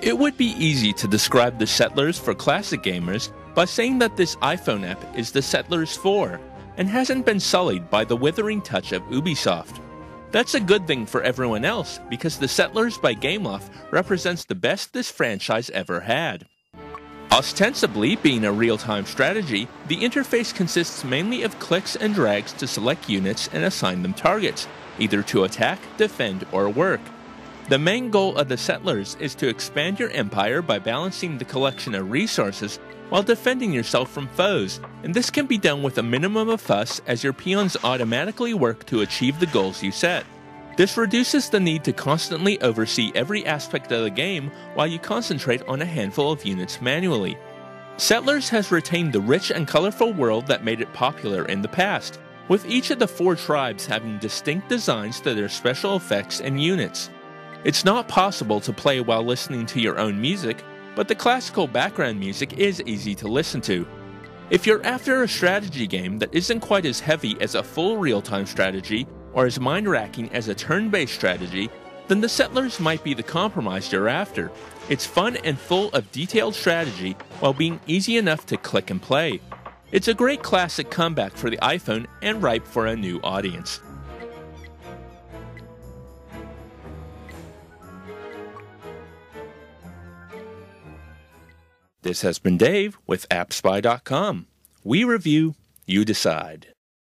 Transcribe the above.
It would be easy to describe the Settlers for classic gamers by saying that this iPhone app is the Settlers 4 and hasn't been sullied by the withering touch of Ubisoft. That's a good thing for everyone else because The Settlers by Gameloft represents the best this franchise ever had. Ostensibly being a real-time strategy, the interface consists mainly of clicks and drags to select units and assign them targets, either to attack, defend, or work. The main goal of the settlers is to expand your empire by balancing the collection of resources while defending yourself from foes, and this can be done with a minimum of fuss as your peons automatically work to achieve the goals you set. This reduces the need to constantly oversee every aspect of the game while you concentrate on a handful of units manually. Settlers has retained the rich and colorful world that made it popular in the past, with each of the four tribes having distinct designs to their special effects and units. It's not possible to play while listening to your own music, but the classical background music is easy to listen to. If you're after a strategy game that isn't quite as heavy as a full real time strategy, or as mind racking as a turn based strategy, then the Settlers might be the compromise you're after. It's fun and full of detailed strategy while being easy enough to click and play. It's a great classic comeback for the iPhone and ripe for a new audience. This has been Dave with AppSpy.com. We review, you decide.